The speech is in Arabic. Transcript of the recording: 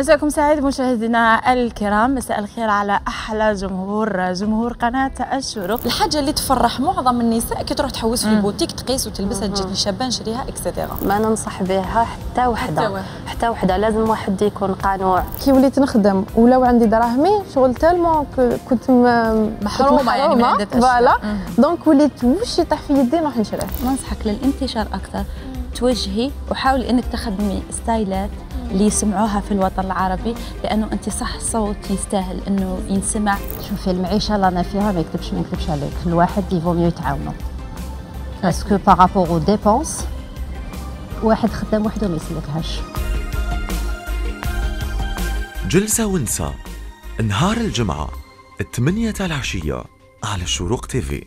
مساكم سعيد مشاهدينا الكرام. مساء الخير على أحلى جمهور جمهور قناة الشروق الحاجة اللي تفرح معظم النساء كي تروح تحوس في البوتيك تقيس وتلبسها تجيني شابه نشريها extra ما ننصح بها حتى وحدة. حتى وحدة. لازم واحد يكون قنوع كي وليت نخدم ولو عندي دراهمي شغل tellement كنت محرومة يعني من عدة voilà. donc وليت وش يطيح في يدي نروح نشريه. ننصحك للانتشار أكثر. توجهي وحاولي إنك تخدمي ستايلات اللي يسمعوها في الوطن العربي لأنه أنت صح صوت يستاهل إنه ينسمع. شوفي المعيشة رانا فيها ما يكتبش ما يكتبش عليك. الواحد il vaut mieux يتعاونوا parce que par rapport aux dépenses واحد خدام وحده ما يسلكهاش. جلسة ونسا نهار الجمعة الثمانية العشية على الشروق تيفي